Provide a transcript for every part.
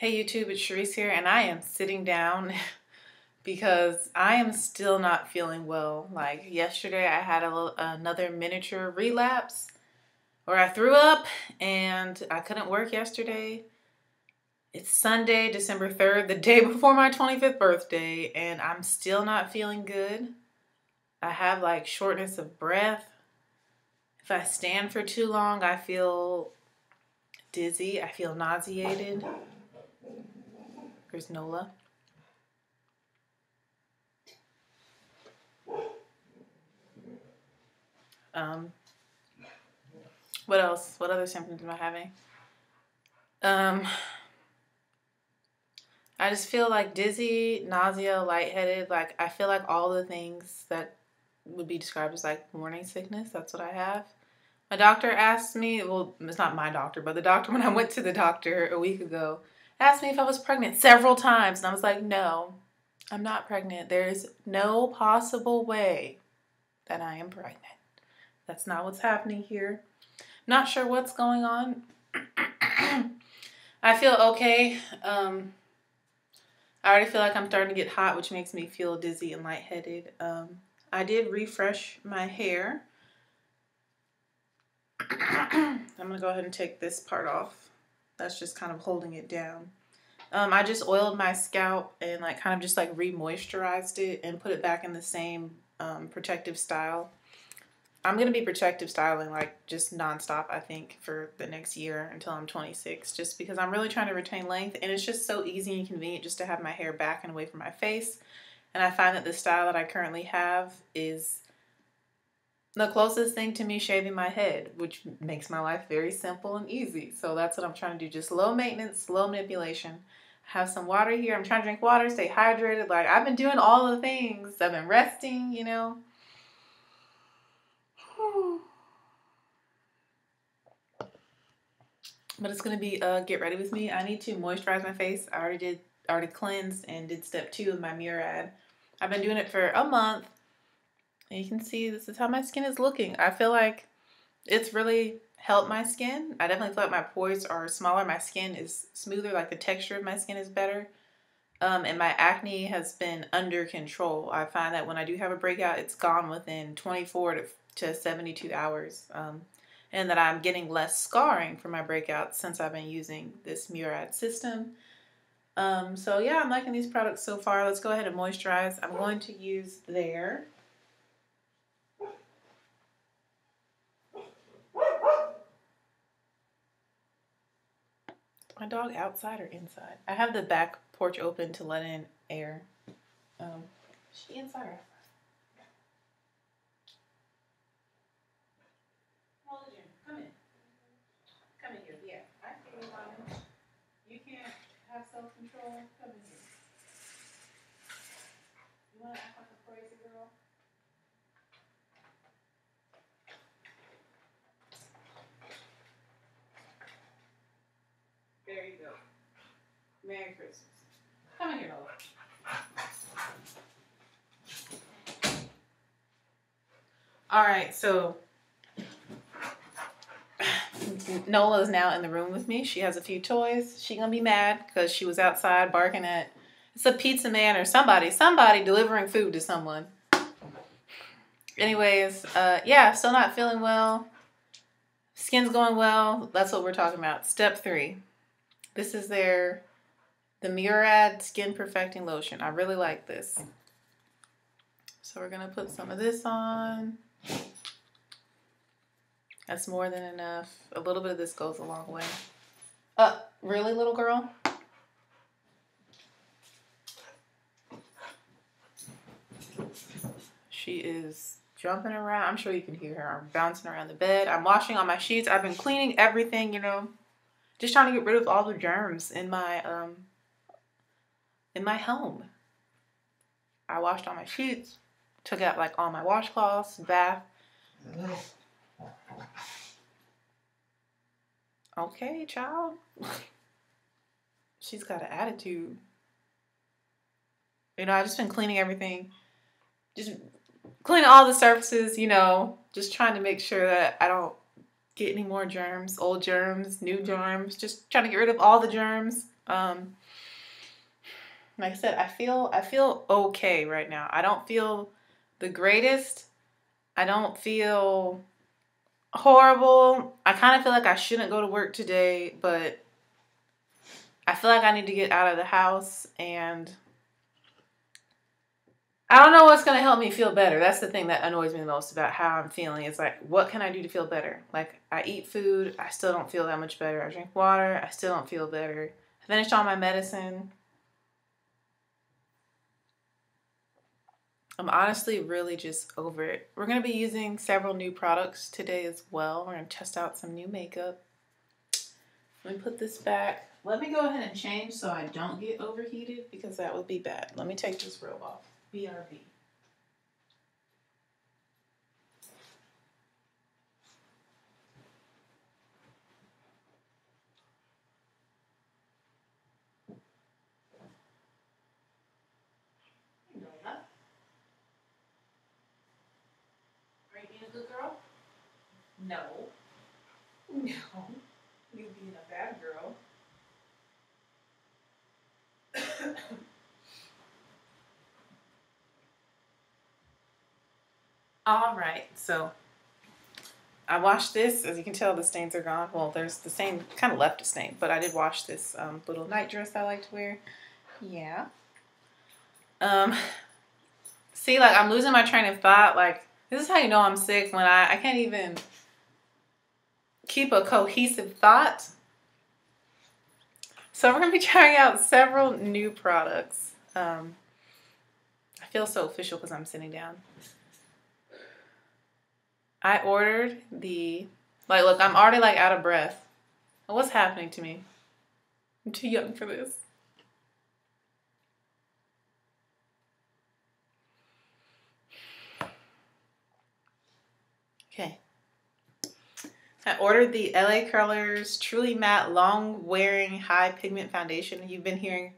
Hey YouTube, it's Cherise here, and I am sitting down because I am still not feeling well. Like yesterday, I had a another miniature relapse where I threw up and I couldn't work yesterday. It's Sunday, December 3rd, the day before my 25th birthday, and I'm still not feeling good. I have like shortness of breath. If I stand for too long, I feel dizzy, I feel nauseated. Here's Nola. Um, what else? What other symptoms am I having? Um, I just feel like dizzy, nausea, lightheaded. Like I feel like all the things that would be described as like morning sickness. That's what I have. My doctor asked me, well, it's not my doctor, but the doctor when I went to the doctor a week ago, asked me if I was pregnant several times. And I was like, no, I'm not pregnant. There's no possible way that I am pregnant. That's not what's happening here. Not sure what's going on. I feel okay. Um, I already feel like I'm starting to get hot, which makes me feel dizzy and lightheaded. Um, I did refresh my hair. I'm going to go ahead and take this part off that's just kind of holding it down. Um, I just oiled my scalp and like kind of just like re-moisturized it and put it back in the same um, protective style. I'm going to be protective styling like just nonstop, I think, for the next year until I'm 26, just because I'm really trying to retain length and it's just so easy and convenient just to have my hair back and away from my face. And I find that the style that I currently have is the closest thing to me shaving my head, which makes my life very simple and easy. So that's what I'm trying to do. Just low maintenance, low manipulation. Have some water here. I'm trying to drink water, stay hydrated. Like I've been doing all the things. I've been resting, you know. But it's gonna be uh get ready with me. I need to moisturize my face. I already did already cleansed and did step two of my Murad. I've been doing it for a month and you can see this is how my skin is looking. I feel like it's really helped my skin. I definitely feel like my pores are smaller. My skin is smoother. Like the texture of my skin is better. Um, and my acne has been under control. I find that when I do have a breakout, it's gone within 24 to, to 72 hours. Um, and that I'm getting less scarring from my breakouts since I've been using this Murad system. Um, so yeah, I'm liking these products so far. Let's go ahead and moisturize. I'm going to use their my dog outside or inside? I have the back porch open to let in air. Um, she inside or outside? Come in. Come in here. Yeah, I You can't have self-control. Come in here. You want to act like a crazy girl? There you go. Merry Christmas. Come in here, Nola. All right, so Nola is now in the room with me. She has a few toys. She gonna be mad because she was outside barking at it's a pizza man or somebody, somebody delivering food to someone. Anyways, uh, yeah, still not feeling well. Skin's going well. That's what we're talking about. Step three. This is their the Murad Skin Perfecting Lotion. I really like this. So we're going to put some of this on. That's more than enough. A little bit of this goes a long way. Uh, really, little girl? She is jumping around. I'm sure you can hear her. I'm bouncing around the bed. I'm washing all my sheets. I've been cleaning everything, you know just trying to get rid of all the germs in my um in my home. I washed all my sheets, took out like all my washcloths, bath. Okay, child. She's got an attitude. You know, I've just been cleaning everything. Just cleaning all the surfaces, you know, just trying to make sure that I don't get any more germs, old germs, new germs, just trying to get rid of all the germs. Um, like I said, I feel I feel okay right now. I don't feel the greatest. I don't feel horrible. I kind of feel like I shouldn't go to work today, but I feel like I need to get out of the house and I don't know what's going to help me feel better. That's the thing that annoys me the most about how I'm feeling. It's like, what can I do to feel better? Like, I eat food, I still don't feel that much better. I drink water, I still don't feel better. I finished all my medicine. I'm honestly really just over it. We're going to be using several new products today as well. We're going to test out some new makeup. Let me put this back. Let me go ahead and change so I don't get overheated because that would be bad. Let me take this robe off. BRB. Are you being a good girl? No. No. You being a bad girl. All right, so I washed this. As you can tell, the stains are gone. Well, there's the same kind of left a stain, but I did wash this um, little night dress I like to wear. Yeah. Um, see, like I'm losing my train of thought. Like this is how you know I'm sick when I I can't even keep a cohesive thought. So we're gonna be trying out several new products. Um, I feel so official because I'm sitting down. I ordered the like look, I'm already like out of breath. What's happening to me? I'm too young for this. Okay. I ordered the LA Colors Truly Matte Long Wearing High Pigment Foundation. You've been hearing,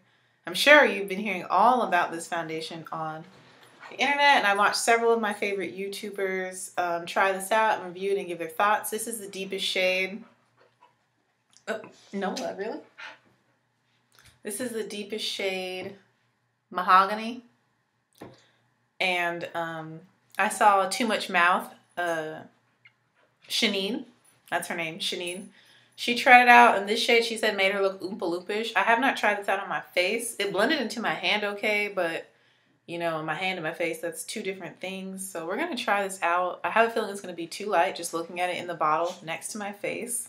I'm sure you've been hearing all about this foundation on the internet and I watched several of my favorite YouTubers um, try this out and review it and give their thoughts. This is the deepest shade. Oh, no, really? This is the deepest shade Mahogany. And um, I saw Too Much Mouth, uh, Shanine, that's her name, Shanine. She tried it out and this shade she said made her look Oompa Loopish. I have not tried this out on my face. It blended into my hand okay, but you know, my hand and my face, that's two different things. So we're to try this out. I have a feeling it's to be too light just looking at it in the bottle next to my face.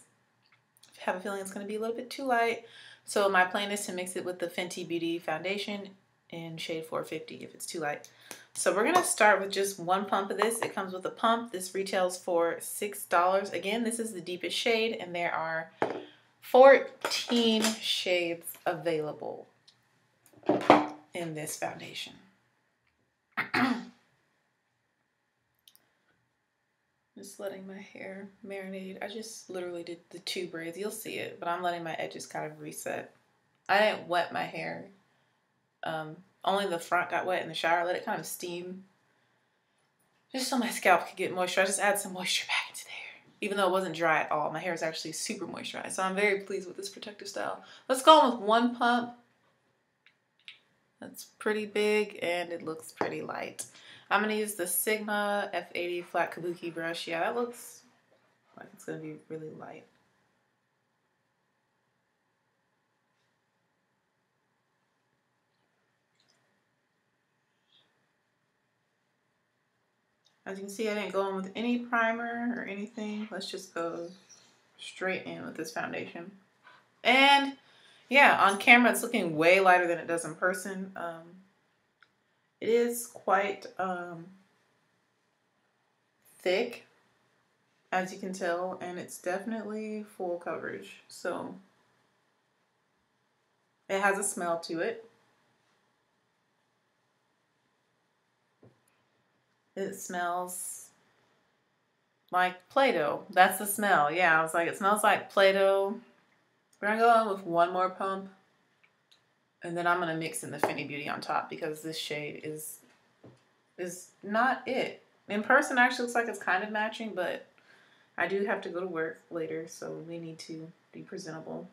I have a feeling it's to be a little bit too light. So my plan is to mix it with the Fenty Beauty foundation in shade 450 if it's too light. So we're going to start with just one pump of this. It comes with a pump. This retails for $6. Again, this is the deepest shade and there are 14 shades available in this foundation. just letting my hair marinate. I just literally did the two braids. You'll see it, but I'm letting my edges kind of reset. I didn't wet my hair. Um, only the front got wet in the shower. Let it kind of steam. Just so my scalp could get moisture. I just add some moisture back into there. Even though it wasn't dry at all. My hair is actually super moisturized. So I'm very pleased with this protective style. Let's go on with one pump. That's pretty big and it looks pretty light. I'm going to use the Sigma F80 flat kabuki brush. Yeah, that looks like it's to be really light. As you can see, I didn't go in with any primer or anything. Let's just go straight in with this foundation. And yeah, on camera it's looking way lighter than it does in person. Um, it is quite um, thick, as you can tell, and it's definitely full coverage. So it has a smell to it. It smells like Play-Doh. That's the smell. Yeah, I was like, it smells like Play-Doh we're gonna go in with one more pump and then I'm gonna mix in the Fenty Beauty on top because this shade is is not it. In person actually looks like it's kind of matching, but I do have to go to work later, so we need to be presentable.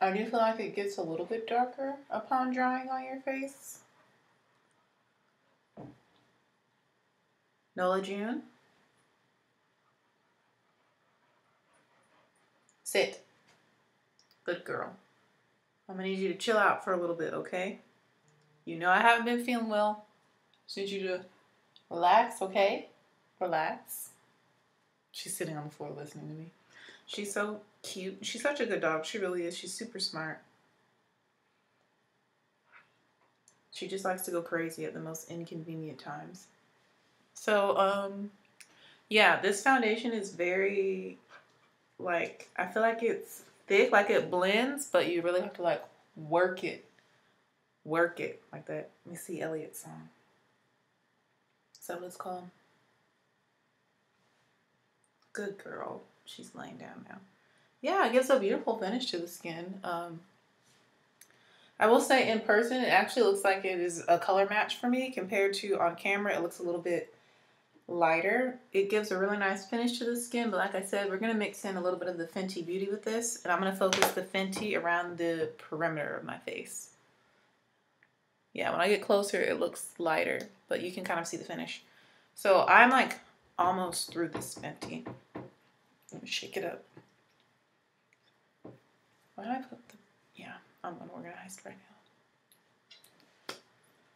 I do feel like it gets a little bit darker upon drying on your face. Nola June. Sit. Good girl. I'm gonna need you to chill out for a little bit, okay? You know I haven't been feeling well. Just need you to relax, okay? Relax. She's sitting on the floor listening to me. She's so cute. She's such a good dog. She really is. She's super smart. She just likes to go crazy at the most inconvenient times. So, um, yeah, this foundation is very, like, I feel like it's thick, like it blends, but you really have to, like, work it. Work it like that. Let me see Elliot's song. Is that what it's called? Good girl. She's laying down now. Yeah, it gives a beautiful finish to the skin. Um, I will say in person, it actually looks like it is a color match for me compared to on camera. It looks a little bit lighter. It gives a really nice finish to the skin, but like I said, we're going to mix in a little bit of the Fenty Beauty with this, and I'm going to focus the Fenty around the perimeter of my face. Yeah, when I get closer, it looks lighter, but you can kind of see the finish. So I'm like almost through this Fenty. Let me shake it up. Why I put the, yeah, I'm unorganized right now.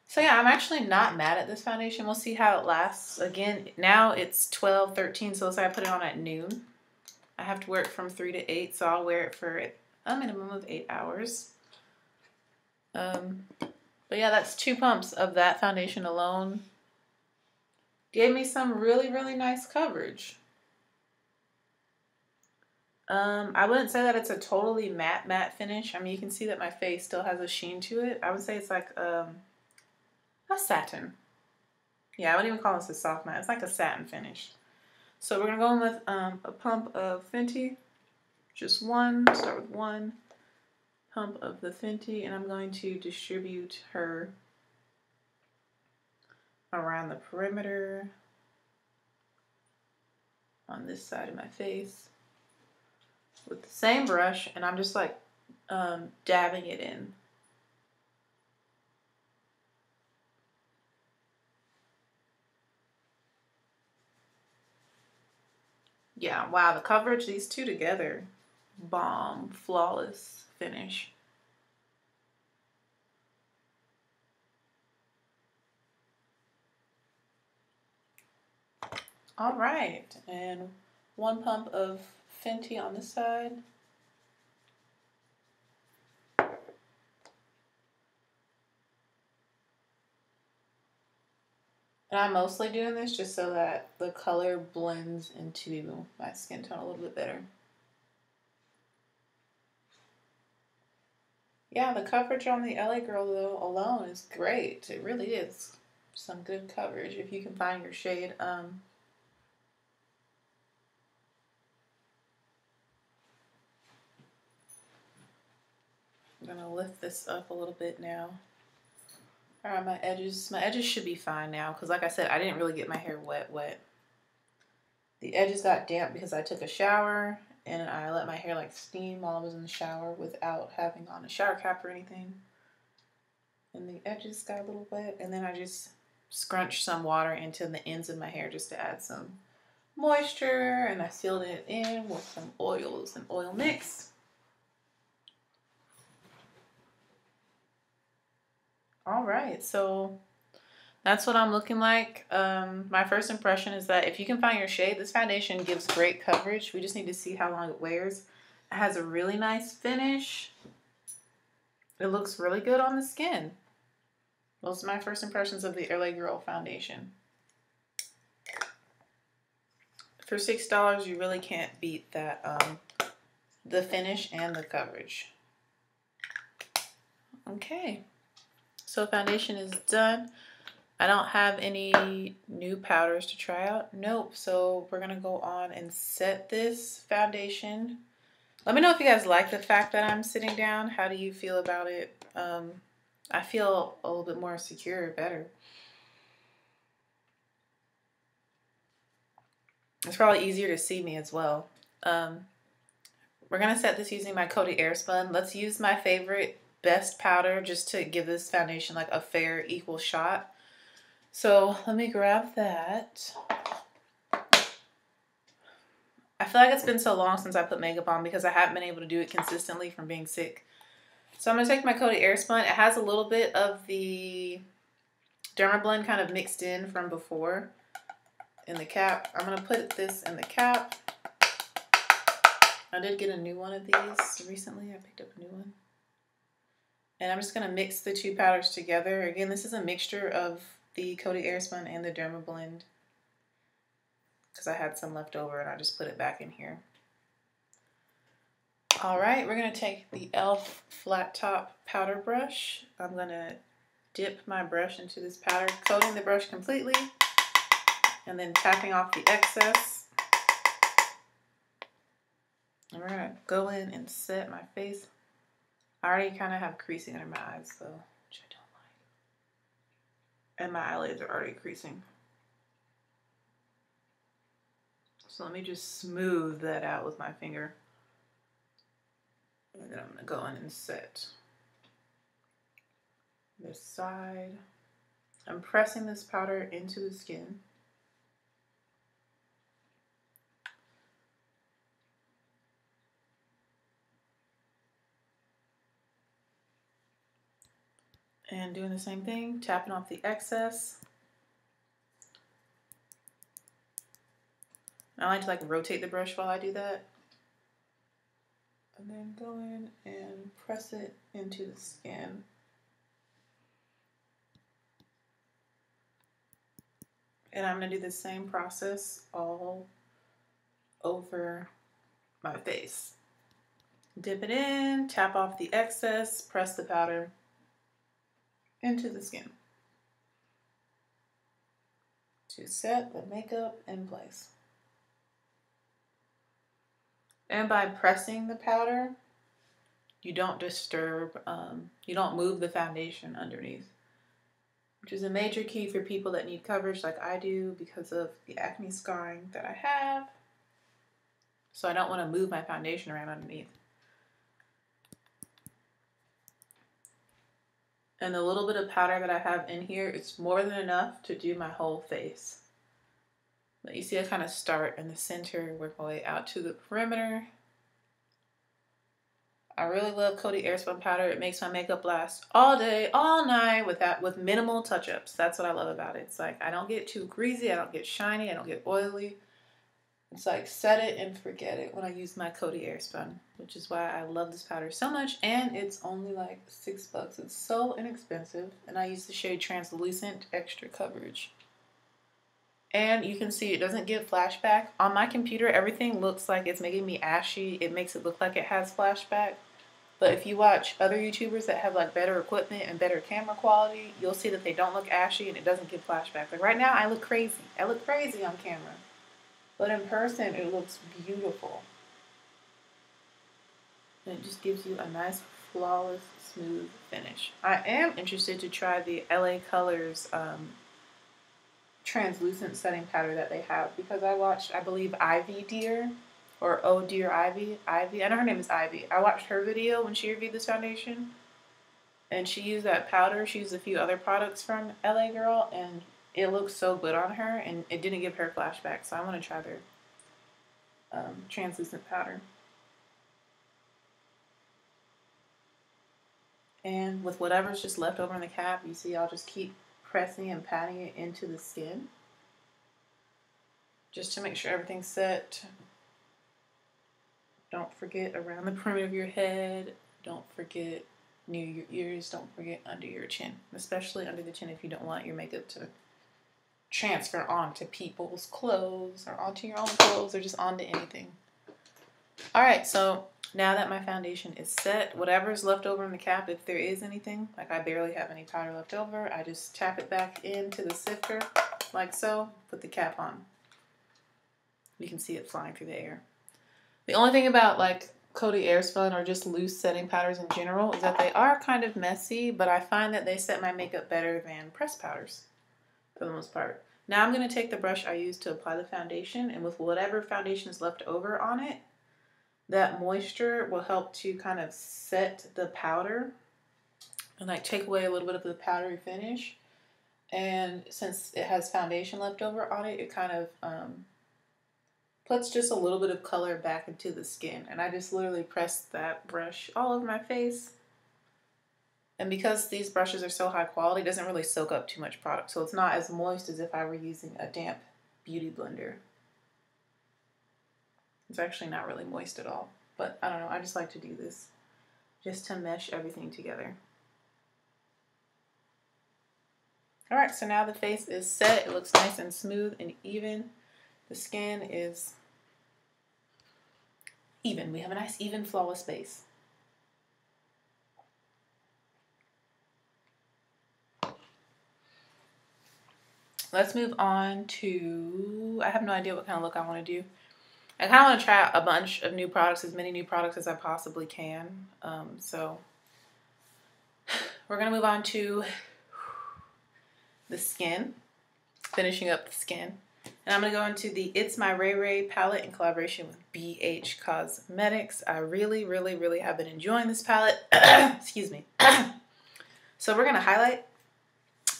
So yeah, I'm actually not mad at this foundation. We'll see how it lasts. Again, now it's 12, 13, so let's say I put it on at noon. I have to work from 3 to 8, so I'll wear it for a minimum of 8 hours. Um, but yeah, that's two pumps of that foundation alone. Gave me some really, really nice coverage. Um, I wouldn't say that it's a totally matte matte finish. I mean, you can see that my face still has a sheen to it. I would say it's like um, a satin. Yeah, I wouldn't even call this a soft matte. It's like a satin finish. So we're going to go in with um, a pump of Fenty. Just one. Start with one pump of the Fenty. And I'm going to distribute her around the perimeter on this side of my face with the same brush and I'm just like um, dabbing it in. Yeah, wow, the coverage, these two together, bomb, flawless finish. All right, and one pump of Fenty on this side. And I'm mostly doing this just so that the color blends into my skin tone a little bit better. Yeah, the coverage on the LA Girl though alone is great. It really is some good coverage if you can find your shade. Um, I'm gonna lift this up a little bit now. All right, my edges, my edges should be fine now because like I said, I didn't really get my hair wet wet. The edges got damp because I took a shower and I let my hair like steam while I was in the shower without having on a shower cap or anything. And the edges got a little wet and then I just scrunched some water into the ends of my hair just to add some moisture and I sealed it in with some oils and oil mix. All right, so that's what I'm looking like. Um, my first impression is that if you can find your shade, this foundation gives great coverage. We just need to see how long it wears. It has a really nice finish. It looks really good on the skin. Those are my first impressions of the LA Girl foundation. For $6, you really can't beat that, um, the finish and the coverage. Okay. So foundation is done. I don't have any new powders to try out. Nope. So we're going to go on and set this foundation. Let me know if you guys like the fact that I'm sitting down. How do you feel about it? Um, I feel a little bit more secure, better. It's probably easier to see me as well. Um, we're going to set this using my Coty Airspun. Let's use my favorite best powder just to give this foundation like a fair equal shot. So let me grab that. I feel like it's been so long since I put makeup on because I haven't been able to do it consistently from being sick. So I'm going to take my Coty Airspun. It has a little bit of the Dermablend kind of mixed in from before in the cap. I'm going to put this in the cap. I did get a new one of these recently. I picked up a new one. And I'm just going to mix the two powders together. Again, this is a mixture of the Coty Airspun and the Dermablend because I had some left over and I just put it back in here. All right, we're going to take the e.l.f. flat top powder brush. I'm going to dip my brush into this powder, coating the brush completely, and then tapping off the excess. And we're going to go in and set my face. I already kind of have creasing under my eyes, though, which I don't like. And my eyelids are already creasing. So let me just smooth that out with my finger. And then I'm to go in and set this side. I'm pressing this powder into the skin. And doing the same thing, tapping off the excess. I like to like rotate the brush while I do that. And then go in and press it into the skin. And I'm going to do the same process all over my face. Dip it in, tap off the excess, press the powder into the skin to set the makeup in place. And by pressing the powder, you don't disturb, um, you don't move the foundation underneath, which is a major key for people that need coverage like I do because of the acne scarring that I have. So I don't want to move my foundation around underneath. And the little bit of powder that I have in here, it's more than enough to do my whole face. But you see I kind of start in the center, work my way out to the perimeter. I really love Coty Airspun powder. It makes my makeup last all day, all night with that with minimal touch-ups. That's what I love about it. It's like I don't get too greasy, I don't get shiny, I don't get oily. It's like set it and forget it when I use my Coty Airspun, which is why I love this powder so much. And it's only like six bucks. It's so inexpensive. And I use the shade Translucent Extra Coverage. And you can see it doesn't give flashback. On my computer, everything looks like it's making me ashy. It makes it look like it has flashback. But if you watch other YouTubers that have like better equipment and better camera quality, you'll see that they don't look ashy and it doesn't give flashback. Like right now, I look crazy. I look crazy on camera. But in person, it looks beautiful. And it just gives you a nice, flawless, smooth finish. I am interested to try the LA Colors um, translucent setting powder that they have because I watched, I believe, Ivy Dear or Oh Dear Ivy. Ivy, I know her name is Ivy. I watched her video when she reviewed this foundation and she used that powder. She used a few other products from LA Girl and it looks so good on her and it didn't give her flashback. So I want to try their um, translucent powder. And with whatever's just left over in the cap, you see I'll just keep pressing and patting it into the skin just to make sure everything's set. Don't forget around the perimeter of your head. Don't forget near your ears. Don't forget under your chin, especially under the chin if you don't want your makeup to transfer onto people's clothes or onto your own clothes or just onto anything. All right, so now that my foundation is set, whatever's left over in the cap, if there is anything, like I barely have any powder left over, I just tap it back into the sifter like so, put the cap on. You can see it flying through the air. The only thing about like Coty Airspun or just loose setting powders in general is that they are kind of messy, but I find that they set my makeup better than pressed powders for the most part. Now I'm going to take the brush I used to apply the foundation and with whatever foundation is left over on it, that moisture will help to kind of set the powder and like take away a little bit of the powdery finish. And since it has foundation left over on it, it kind of um, puts just a little bit of color back into the skin. And I just literally press that brush all over my face. And because these brushes are so high quality, it doesn't really soak up too much product. So it's not as moist as if I were using a damp beauty blender. It's actually not really moist at all. But I don't know, I just like to do this just to mesh everything together. All right, so now the face is set. It looks nice and smooth and even. The skin is even. We have a nice, even, flawless base. Let's move on to, I have no idea what kind of look I want to do. I kind of want to try a bunch of new products, as many new products as I possibly can. Um, so we're going to move on to the skin, finishing up the skin. And I'm going to go into the It's My Ray Ray palette in collaboration with BH Cosmetics. I really, really, really have been enjoying this palette. Excuse me. so we're going to highlight.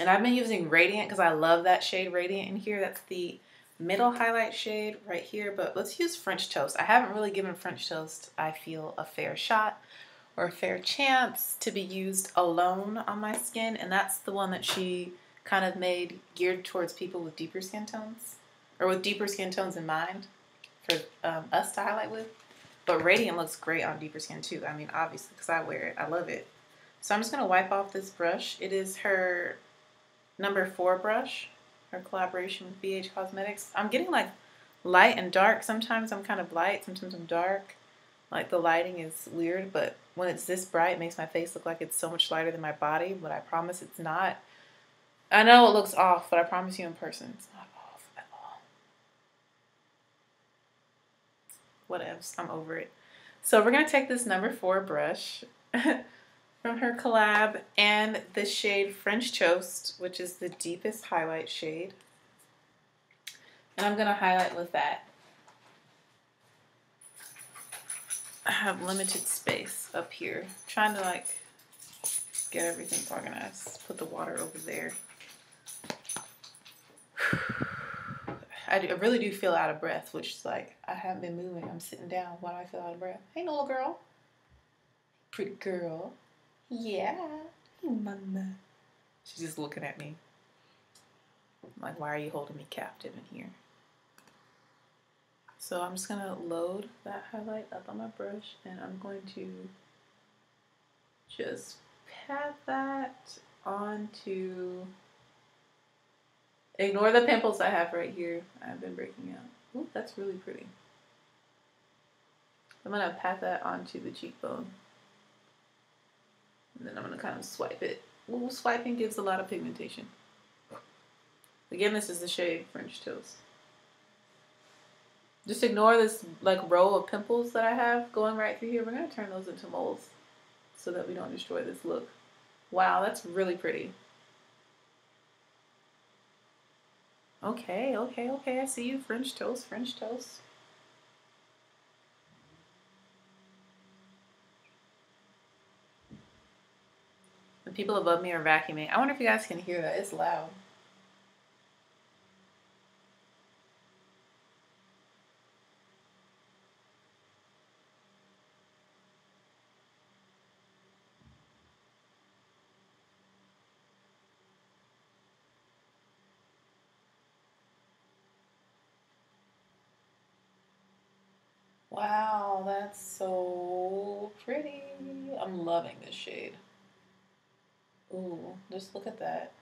And I've been using Radiant because I love that shade Radiant in here. That's the middle highlight shade right here. But let's use French Toast. I haven't really given French Toast, I feel, a fair shot or a fair chance to be used alone on my skin. And that's the one that she kind of made geared towards people with deeper skin tones or with deeper skin tones in mind for um, us to highlight with. But Radiant looks great on deeper skin too. I mean, obviously, because I wear it. I love it. So I'm just going to wipe off this brush. It is her number four brush, her collaboration with BH Cosmetics. I'm getting like light and dark. Sometimes I'm kind of light, sometimes I'm dark. Like the lighting is weird, but when it's this bright, it makes my face look like it's so much lighter than my body, but I promise it's not. I know it looks off, but I promise you in person, it's not off at all. Whatevs, I'm over it. So we're to take this number four brush from her collab and the shade French Toast, which is the deepest highlight shade. And I'm going to highlight with that. I have limited space up here. I'm trying to like get everything organized. Put the water over there. I, do, I really do feel out of breath, which is like, I haven't been moving. I'm sitting down. Why do I feel out of breath? Hey, little girl. Pretty girl. Yeah. Mama. She's just looking at me. I'm like, why are you holding me captive in here? So I'm just going to load that highlight up on my brush and I'm going to just pat that onto Ignore the pimples I have right here. I've been breaking out. Ooh, that's really pretty. I'm going to pat that onto the cheekbone. And then I'm going to kind of swipe it. Ooh, swiping gives a lot of pigmentation. Again, this is the shade French Toast. Just ignore this like row of pimples that I have going right through here. We're going to turn those into moles so that we don't destroy this look. Wow, that's really pretty. Okay, okay, okay. I see you. French toast, French toast. The people above me are vacuuming. I wonder if you guys can hear that. It's loud. Wow, that's so pretty. I'm loving this shade. Ooh, just look at that.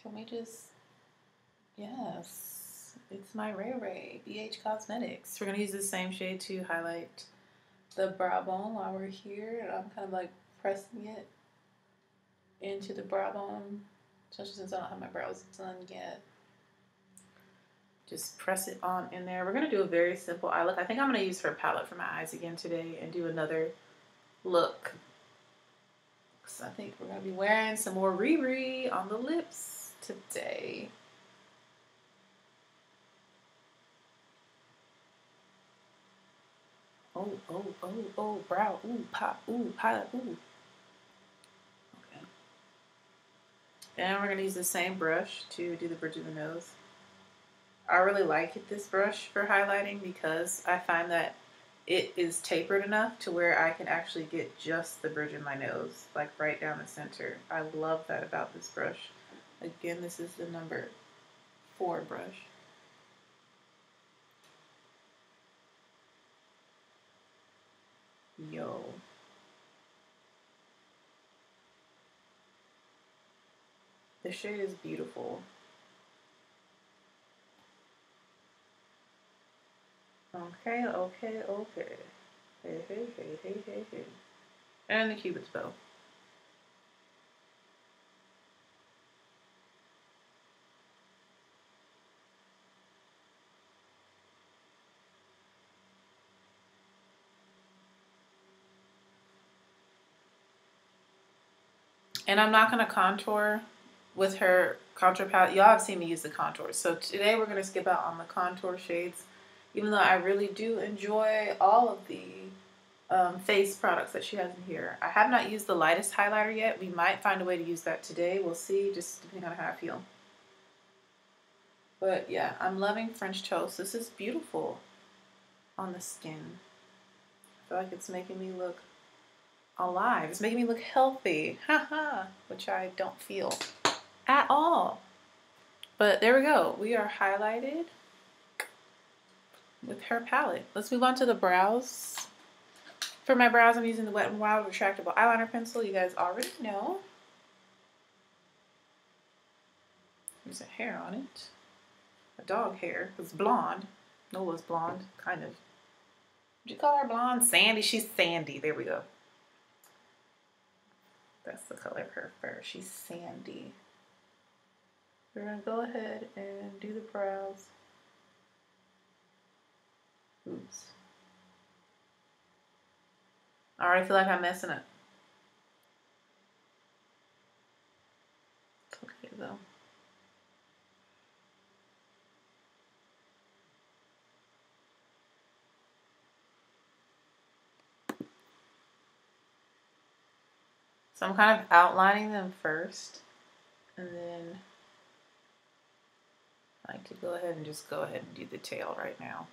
Can we just, yes, it's my Ray Ray, BH Cosmetics. We're going to use the same shade to highlight the brow bone while we're here. And I'm kind of like pressing it into the brow bone, especially since I don't have my brows done yet. Just press it on in there. We're going to do a very simple eye look. I think I'm going to use her palette for my eyes again today and do another look. So I think we're going to be wearing some more Riri on the lips today. Oh, oh, oh, oh, brow, ooh, pop, ooh, pop, ooh. Okay. And we're going to use the same brush to do the bridge of the nose. I really like this brush for highlighting because I find that it is tapered enough to where I can actually get just the bridge of my nose, like right down the center. I love that about this brush. Again, this is the number four brush. Yo. The shade is beautiful. Okay, okay, okay. Hey, hey, hey, hey, hey, hey. And the cupid's bow. And I'm not going to contour with her contour palette. Y'all have seen me use the contour. So today we're going to skip out on the contour shades. Even though I really do enjoy all of the um, face products that she has in here. I have not used the lightest highlighter yet. We might find a way to use that today. We'll see, just depending on how I feel. But yeah, I'm loving French toast. This is beautiful on the skin. I feel like it's making me look alive. It's making me look healthy, haha, which I don't feel at all. But there we go. We are highlighted with her palette. Let's move on to the brows. For my brows, I'm using the Wet n Wild Retractable Eyeliner Pencil. You guys already know. There's a hair on it. A dog hair. It's blonde. Nola's blonde, kind of. Would you call her blonde? Sandy. She's sandy. There we go. That's the color of her fur. She's sandy. We're going to go ahead and do the brows. Oops. I already feel like I'm messing up. It's okay though. So I'm kind of outlining them first and then I could go ahead and just go ahead and do the tail right now.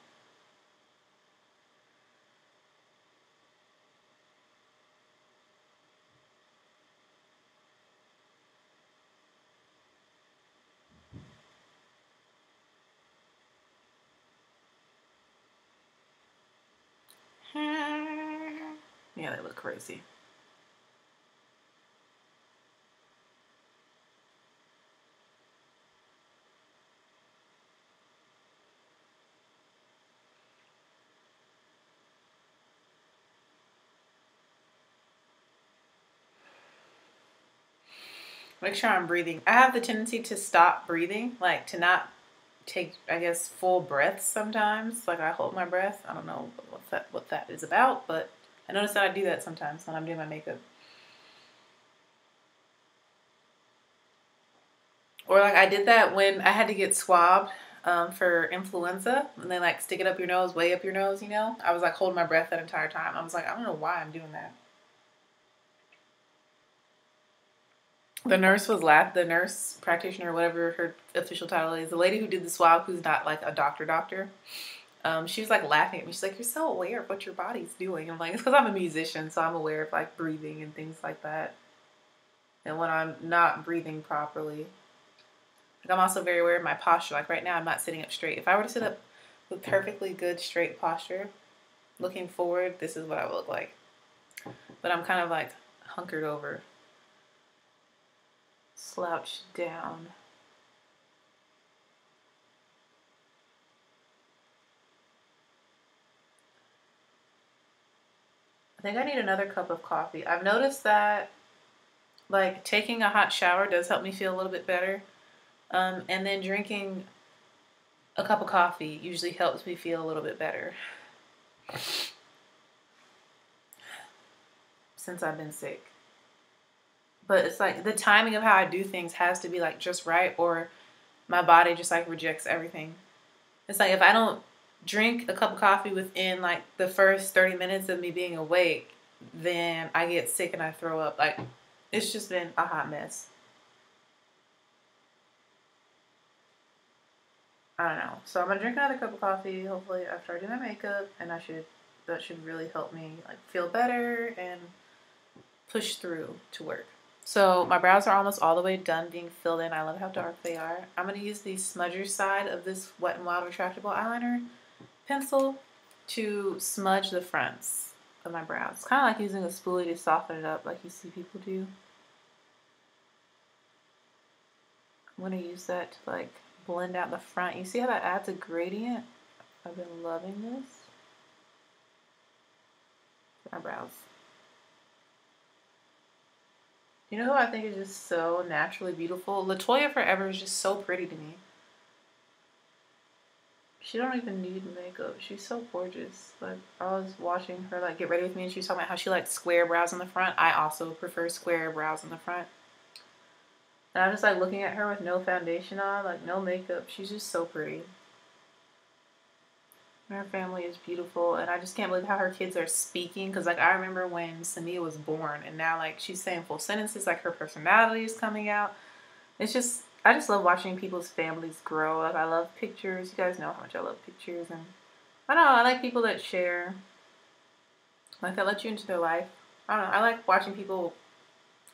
Make sure I'm breathing. I have the tendency to stop breathing, like to not take, I guess, full breaths sometimes. Like I hold my breath. I don't know what that what that is about, but I notice that I do that sometimes when I'm doing my makeup. Or like I did that when I had to get swabbed um, for influenza, and they like stick it up your nose, way up your nose. You know, I was like holding my breath that entire time. I was like, I don't know why I'm doing that. The nurse was laugh. The nurse practitioner, whatever her official title is, the lady who did the swab, who's not like a doctor doctor. Um, she was like laughing at me. She's like, "You're so aware of what your body's doing." I'm like, "It's because I'm a musician, so I'm aware of like breathing and things like that." And when I'm not breathing properly, like I'm also very aware of my posture. Like right now, I'm not sitting up straight. If I were to sit up with perfectly good straight posture, looking forward, this is what I would look like. But I'm kind of like hunkered over slouched down. Think I need another cup of coffee. I've noticed that like taking a hot shower does help me feel a little bit better. Um, and then drinking a cup of coffee usually helps me feel a little bit better. Since I've been sick but it's like the timing of how I do things has to be like just right or my body just like rejects everything. It's like if I don't drink a cup of coffee within like the first 30 minutes of me being awake, then I get sick and I throw up. Like, it's just been a hot mess. I don't know. So I'm gonna drink another cup of coffee, hopefully after I do my makeup, and I should that should really help me like feel better and push through to work. So my brows are almost all the way done being filled in. I love how dark they are. I'm gonna use the smudger side of this Wet n Wild retractable eyeliner pencil to smudge the fronts of my brows. Kind of like using a spoolie to soften it up like you see people do. I'm gonna use that to like blend out the front. You see how that adds a gradient? I've been loving this. My brows. You know who I think is just so naturally beautiful? Latoya Forever is just so pretty to me. She don't even need makeup. She's so gorgeous. Like I was watching her like get ready with me and she was talking about how she likes square brows in the front. I also prefer square brows in the front. And I'm just like looking at her with no foundation on, like no makeup. She's just so pretty. Her family is beautiful, and I just can't believe how her kids are speaking. Cause like I remember when Samia was born, and now like she's saying full sentences. Like her personality is coming out. It's just I just love watching people's families grow. Like I love pictures. You guys know how much I love pictures, and I don't know. I like people that share. Like that let you into their life. I don't know. I like watching people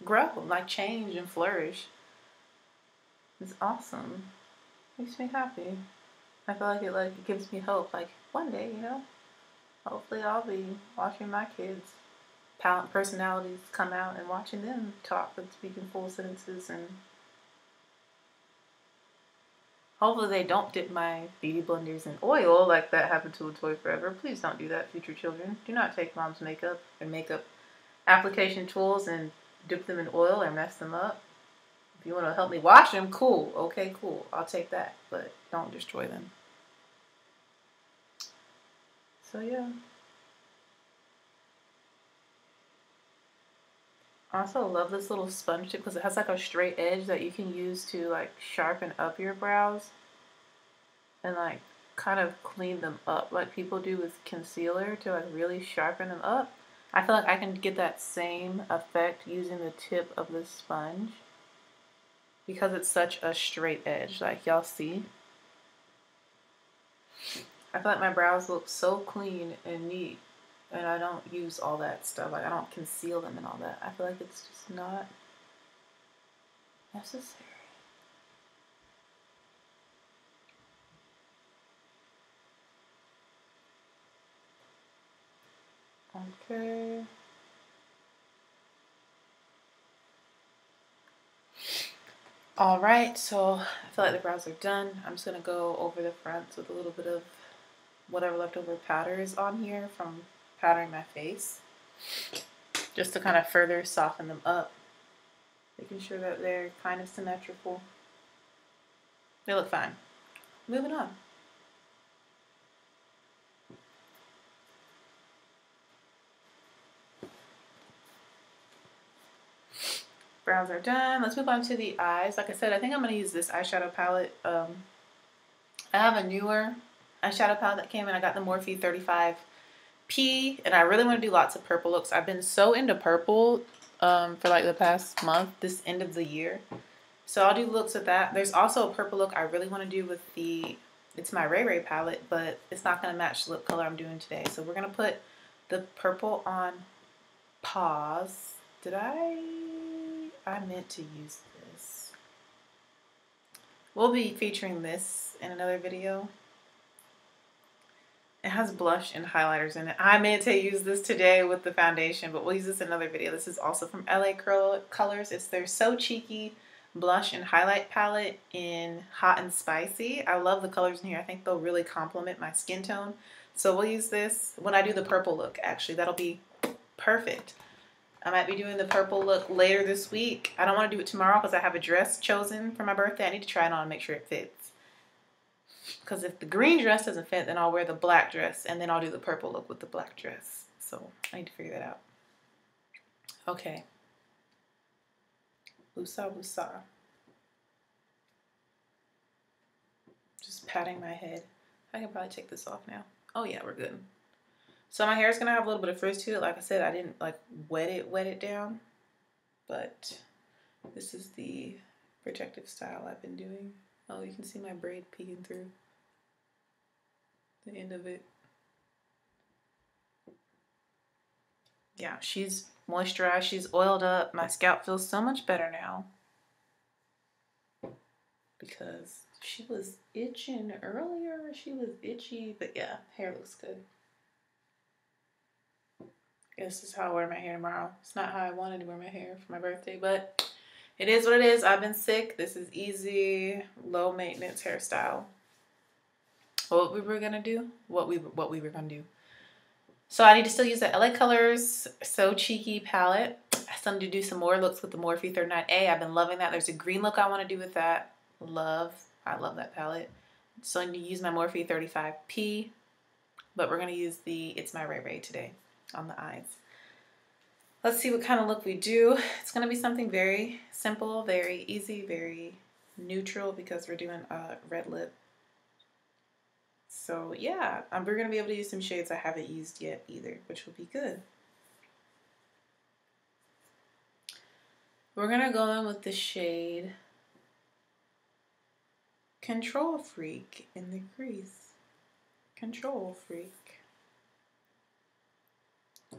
grow, like change and flourish. It's awesome. Makes me happy. I feel like it like it gives me hope. Like one day, you know, hopefully I'll be watching my kids' personalities come out and watching them talk and speak in full sentences and hopefully they don't dip my beauty blenders in oil like that happened to Latoya Forever. Please don't do that, future children. Do not take mom's makeup and makeup application tools and dip them in oil or mess them up. If you want to help me wash them, cool. Okay, cool. I'll take that. But don't destroy them. So, yeah. I also love this little sponge tip because it has like a straight edge that you can use to like sharpen up your brows and like kind of clean them up like people do with concealer to like really sharpen them up. I feel like I can get that same effect using the tip of this sponge because it's such a straight edge like y'all see I feel like my brows look so clean and neat and I don't use all that stuff like I don't conceal them and all that. I feel like it's just not necessary. Okay. All right, so I feel like the brows are done. I'm just gonna go over the fronts with a little bit of whatever leftover powder is on here from powdering my face. Just to kind of further soften them up. Making sure that they're kind of symmetrical. They look fine. Moving on. Brows are done. Let's move on to the eyes. Like I said, I think I'm going to use this eyeshadow palette. Um, I have a newer eyeshadow palette that came in. I got the Morphe 35P, and I really want to do lots of purple looks. I've been so into purple um, for like the past month, this end of the year. So I'll do looks with that. There's also a purple look I really want to do with the, it's my Ray Ray palette, but it's not going to match the lip color I'm doing today. So we're going to put the purple on pause. Did I? I meant to use this. We'll be featuring this in another video. It has blush and highlighters in it. I meant to use this today with the foundation, but we'll use this in another video. This is also from LA Colors. It's their So Cheeky blush and highlight palette in Hot and Spicy. I love the colors in here. I think they'll really complement my skin tone. So we'll use this when I do the purple look, actually. That'll be perfect. I might be doing the purple look later this week. I don't want to do it tomorrow because I have a dress chosen for my birthday. I need to try it on and make sure it fits. Because if the green dress doesn't fit, then I'll wear the black dress and then I'll do the purple look with the black dress. So I need to figure that out. Okay. Woosah, woosah. Just patting my head. I can probably take this off now. Oh yeah, we're good. So my hair is gonna have a little bit of frizz to it. Like I said, I didn't like wet it, wet it down, but this is the protective style I've been doing. Oh, you can see my braid peeking through the end of it. Yeah, she's moisturized, she's oiled up. My scalp feels so much better now because she was itching earlier. She was itchy, but yeah, hair looks good. This is how I wear my hair tomorrow. It's not how I wanted to wear my hair for my birthday, but it is what it is. I've been sick. This is easy, low maintenance hairstyle. What we were gonna do? What we what we were gonna do? So I need to still use the LA Colors So Cheeky palette. I still need to do some more looks with the Morphe 39A. I've been loving that. There's a green look I want to do with that. Love. I love that palette. So I need to use my Morphe 35P. But we're going to use the It's My Ray Ray today on the eyes. Let's see what kind of look we do. It's going to be something very simple, very easy, very neutral because we're doing a red lip. So yeah, um, we're going to be able to use some shades I haven't used yet either, which will be good. We're going to go in with the shade Control Freak in the crease. Control Freak.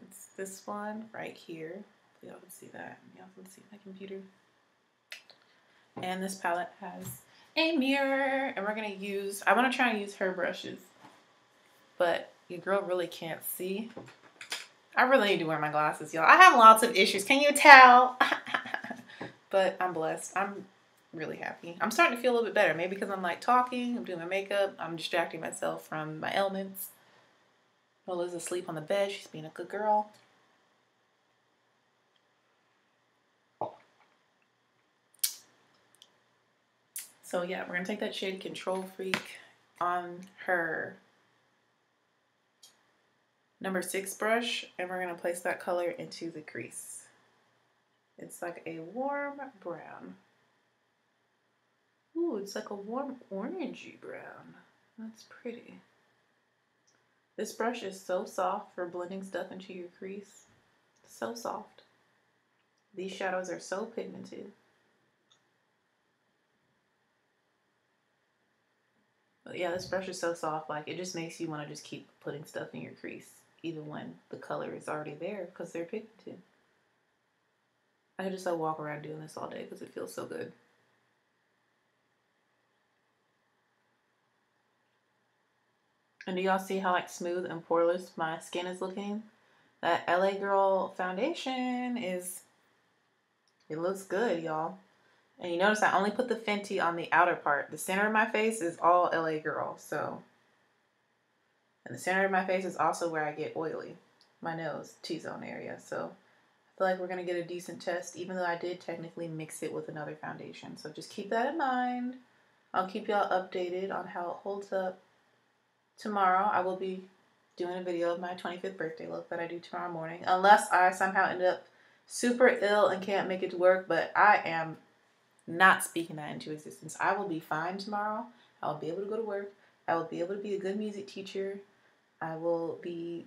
It's this one right here. Y'all can see that. Y'all can see my computer. And this palette has a mirror. And we're going to use, I want to try and use her brushes. But your girl really can't see. I really need to wear my glasses, y'all. I have lots of issues. Can you tell? but I'm blessed. I'm really happy. I'm starting to feel a little bit better. Maybe because I'm like talking, I'm doing my makeup, I'm distracting myself from my ailments. Nola's asleep on the bed. She's being a good girl. So yeah, we're gonna take that shade Control Freak on her number six brush and we're gonna place that color into the crease. It's like a warm brown. Ooh, it's like a warm orangey brown. That's pretty. This brush is so soft for blending stuff into your crease. So soft. These shadows are so pigmented. But yeah, this brush is so soft, like it just makes you want to just keep putting stuff in your crease, even when the color is already there because they're pigmented. I could just like walk around doing this all day because it feels so good. And do y'all see how like smooth and poreless my skin is looking? That LA Girl foundation is, it looks good, y'all. And you notice I only put the Fenty on the outer part. The center of my face is all LA Girl, so. And the center of my face is also where I get oily. My nose, T-zone area. So I feel like we're going to get a decent test, even though I did technically mix it with another foundation. So just keep that in mind. I'll keep y'all updated on how it holds up tomorrow I will be doing a video of my 25th birthday look that I do tomorrow morning. Unless I somehow end up super ill and can't make it to work, but I am not speaking that into existence. I will be fine tomorrow. I will be able to go to work. I will be able to be a good music teacher. I will be,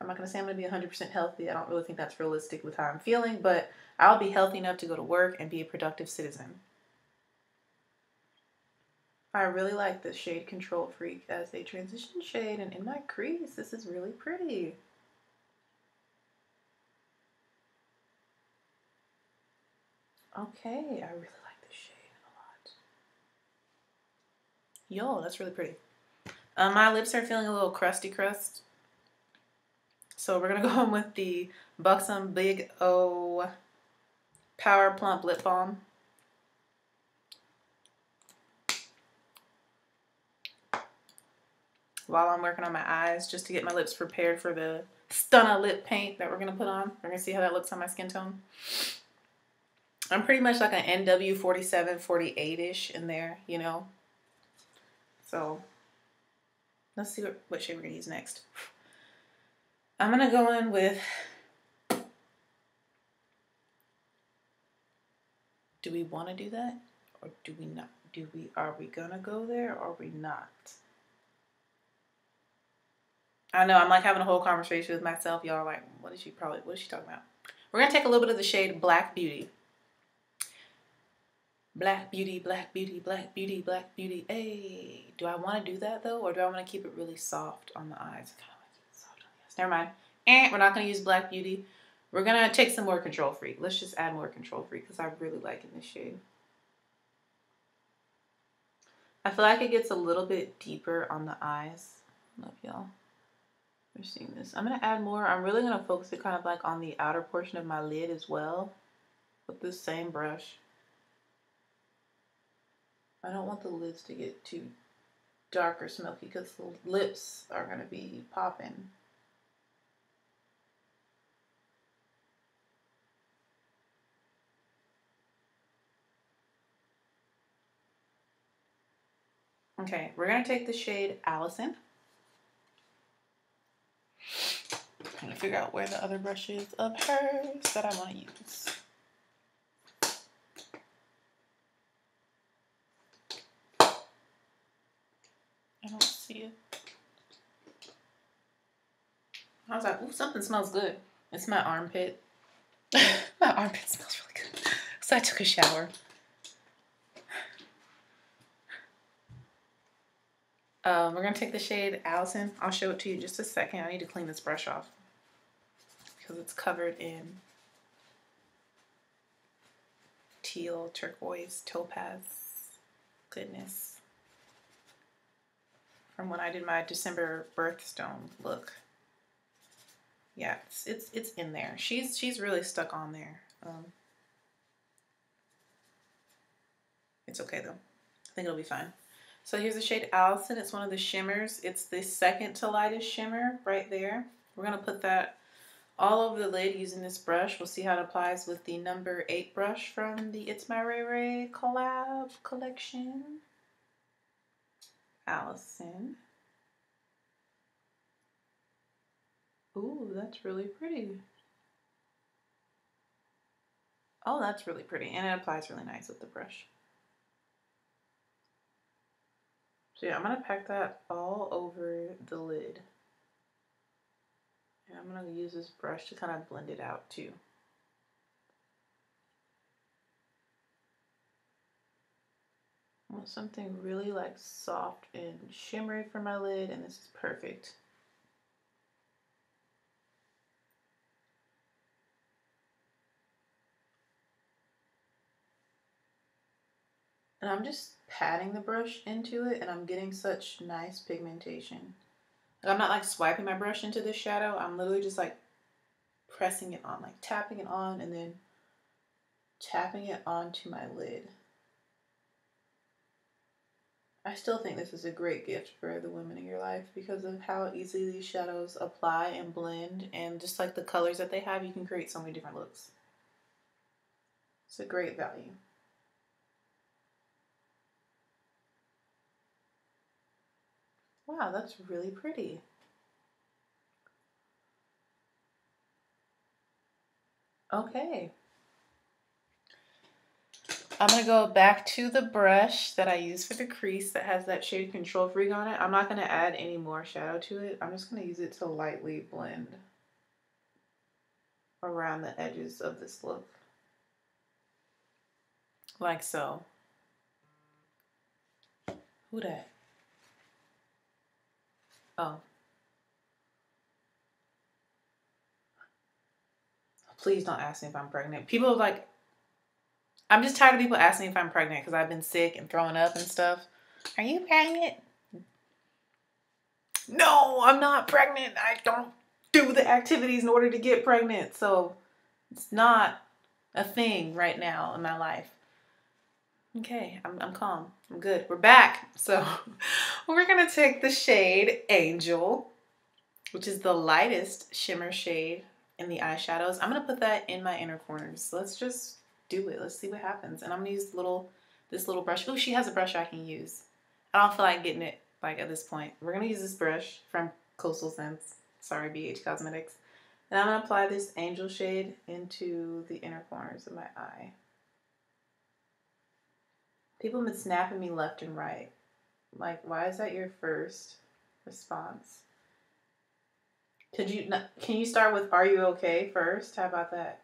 I'm not going to say I'm going to be 100% healthy. I don't really think that's realistic with how I'm feeling, but I'll be healthy enough to go to work and be a productive citizen. I really like the shade Control Freak as a transition shade and in my crease. This is really pretty. Okay, I really like this shade a lot. Yo, that's really pretty. Um, my lips are feeling a little crusty crust. So we're going to go in with the Buxom Big O Power Plump Lip Balm. while I'm working on my eyes just to get my lips prepared for the Stunna lip paint that we're going to put on. We're going to see how that looks on my skin tone. I'm pretty much like an NW 47, 48-ish in there, you know. So let's see what, what shade we're going to use next. I'm going to go in with do we want to do that or do we not do we are we gonna go there or are we not I know I'm like having a whole conversation with myself. Y'all like, what is she probably, what is she talking about? We're going to take a little bit of the shade Black Beauty. Black Beauty, Black Beauty, Black Beauty, Black Beauty. Hey, do I want to do that though? Or do I want to keep it really soft on the eyes? I kind of keep it soft on the eyes. Never mind. And we're not going to use Black Beauty. We're going to take some more Control Freak. Let's just add more Control Freak because I really like in this shade. I feel like it gets a little bit deeper on the eyes. If y'all We're seeing this. I'm going to add more. I'm really going to focus it kind of like on the outer portion of my lid as well with this same brush. I don't want the lids to get too dark or smoky because the lips are going to be popping. Okay, we're going to take the shade Allison. I'm going to figure out where the other brush is of hers that I want to use. I don't see it. I was like, ooh, something smells good. It's my armpit. my armpit smells really good. So I took a shower. Um, we're going to take the shade Allison. I'll show it to you just a second. I need to clean this brush off because it's covered in teal, turquoise, topaz goodness from when I did my December birthstone look. Yeah, it's it's, it's in there. She's she's really stuck on there. Um, it's okay though. I think it'll be fine. So here's the shade Allison. It's one of the shimmers. It's the second to lightest shimmer right there. We're going to put that all over the lid using this brush. We'll see how it applies with the number 8 brush from the It's My Ray Ray collab collection. Allison. Ooh, that's really pretty. Oh, that's really pretty. And it applies really nice with the brush. So yeah, I'm going to pack that all over the lid. And I'm going to use this brush to kind of blend it out too. I want something really like soft and shimmery for my lid and this is perfect. And I'm just patting the brush into it and I'm getting such nice pigmentation. Like I'm not like swiping my brush into the shadow. I'm literally just like pressing it on, like tapping it on and then tapping it onto my lid. I still think this is a great gift for the women in your life because of how easily these shadows apply and blend and just like the colors that they have, you can create so many different looks. It's a great value. Wow, that's really pretty. Okay. I'm going to go back to the brush that I use for the crease that has that shade Control Freak on it. I'm not going to add any more shadow to it. I'm just going to use it to lightly blend around the edges of this look. Like so. Who that? Oh. Please don't ask me if I'm pregnant. People like, I'm just tired of people asking me if I'm pregnant because I've been sick and throwing up and stuff. Are you pregnant? No, I'm not pregnant. I don't do the activities in order to get pregnant. So it's not a thing right now in my life. Okay, I'm, I'm calm. I'm good. We're back. So we're going to take the shade Angel, which is the lightest shimmer shade in the eyeshadows. I'm going to put that in my inner corners. let's just do it. Let's see what happens. And I'm going to use little this little brush. Oh, she has a brush I can use. I don't feel like getting it like at this point. We're going to use this brush from Coastal Scents. Sorry, BH Cosmetics. And I'm going to apply this Angel shade into the inner corners of my eye. People have been snapping me left and right. Like, why is that your first response? Could you can you start with "Are you okay" first? How about that?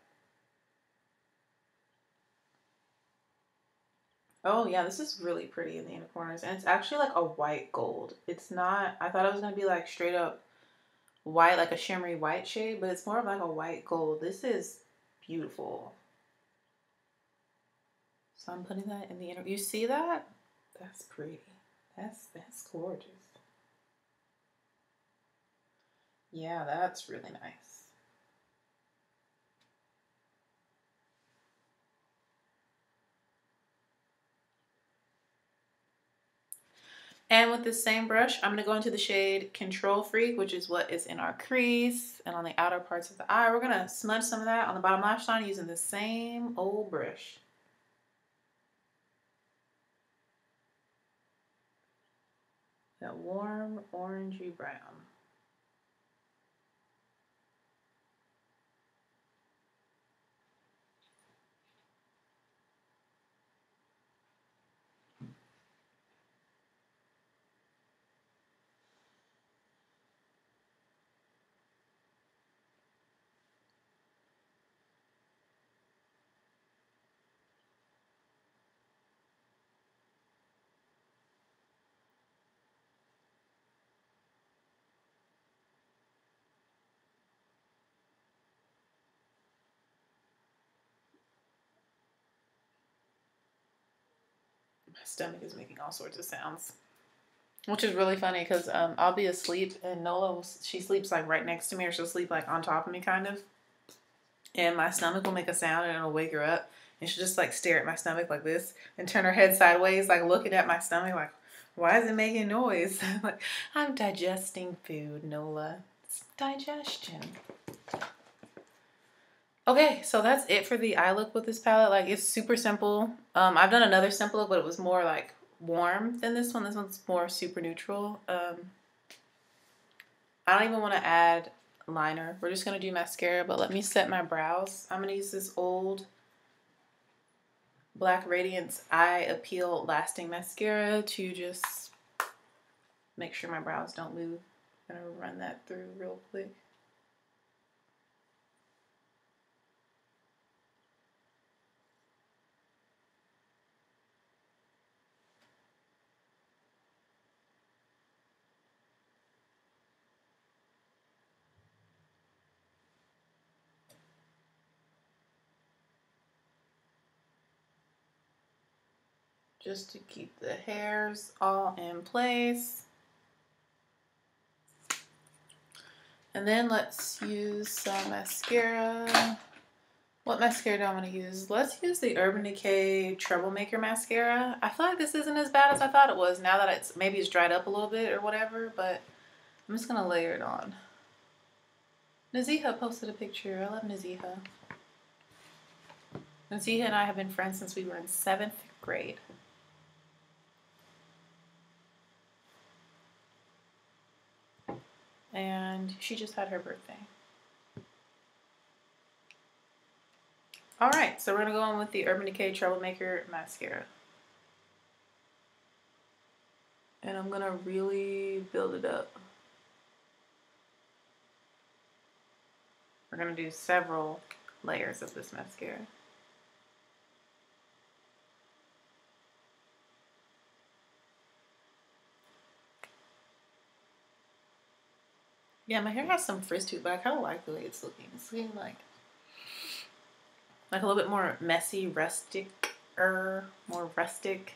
Oh yeah, this is really pretty in the inner corners, and it's actually like a white gold. It's not. I thought it was gonna be like straight up white, like a shimmery white shade, but it's more of like a white gold. This is beautiful. So I'm putting that in the inner. You see that? That's pretty. That's that's gorgeous. Yeah, that's really nice. And with this same brush, I'm going to go into the shade Control Freak, which is what is in our crease and on the outer parts of the eye. We're going to smudge some of that on the bottom lash line using the same old brush. Warm orangey brown. My stomach is making all sorts of sounds. Which is really funny because um, I'll be asleep and Nola, she sleeps like right next to me or she'll sleep like on top of me kind of. And my stomach will make a sound and it'll wake her up. And she'll just like stare at my stomach like this and turn her head sideways, like looking at my stomach, like, why is it making noise? like, I'm digesting food, Nola. It's digestion. Okay, so that's it for the eye look with this palette. Like, it's super simple. Um, I've done another simple look, but it was more, like, warm than this one. This one's more super neutral. Um, I don't even want to add liner. We're just going to do mascara, but let me set my brows. I'm going to use this old Black Radiance Eye Appeal Lasting Mascara to just make sure my brows don't move. I'm going to run that through real quick. Just to keep the hairs all in place. And then let's use some mascara. What mascara do I want to use? Let's use the Urban Decay Troublemaker Mascara. I feel like this isn't as bad as I thought it was now that it's maybe it's dried up a little bit or whatever, but I'm just going to layer it on. Naziha posted a picture. I love Naziha. Naziha and I have been friends since we were in seventh grade. And she just had her birthday. All right, so we're gonna go on with the Urban Decay Troublemaker Mascara. And I'm gonna really build it up. We're gonna do several layers of this mascara. Yeah, my hair has some frizz to it, but I kind of like the way it's looking. It's looking like like a little bit more messy, rustic, er, more rustic.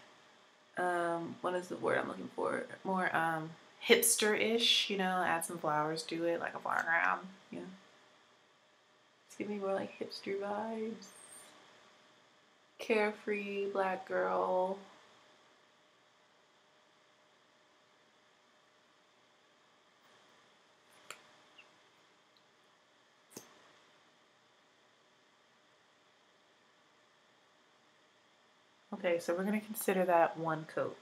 Um, what is the word I'm looking for? More um, hipster-ish. You know, add some flowers to it, like a flower crown. Know, it's giving me more like hipster vibes. Carefree black girl. Okay, so we're going to consider that one coat.